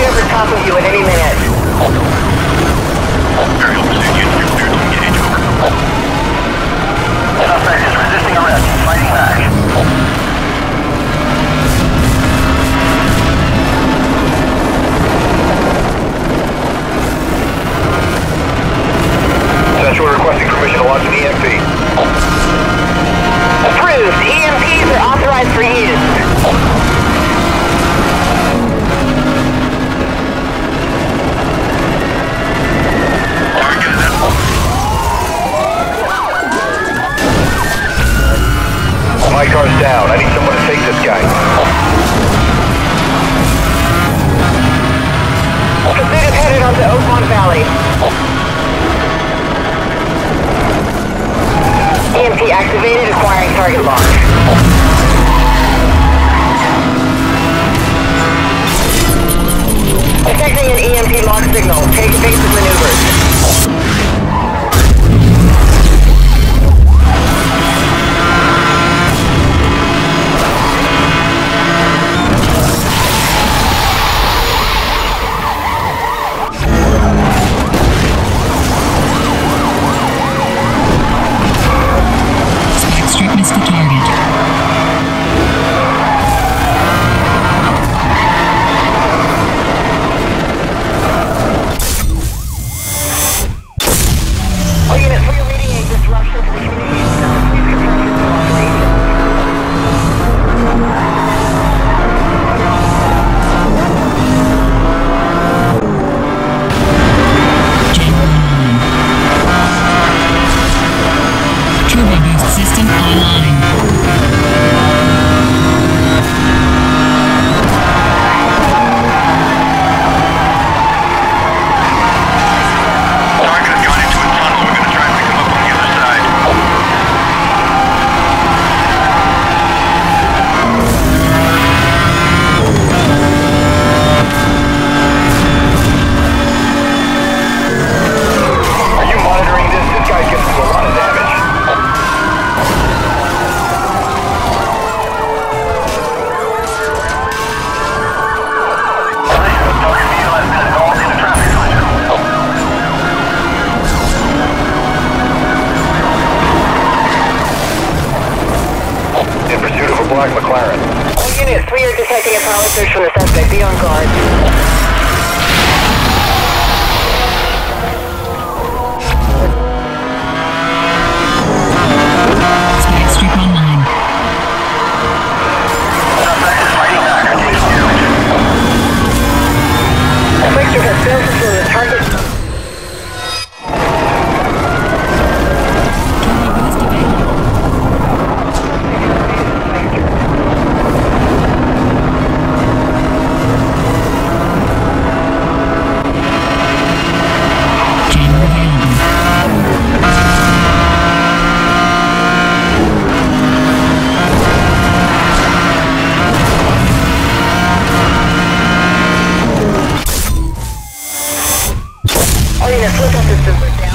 be over top of you at any minute. Aerial you're clear to is resisting arrest, fighting back. down. I need someone to take this guy. Headed onto Oakmont Valley. Turbo Boost system online. We are detecting a power surge from the suspect. Be on guard. Marina, flip up the super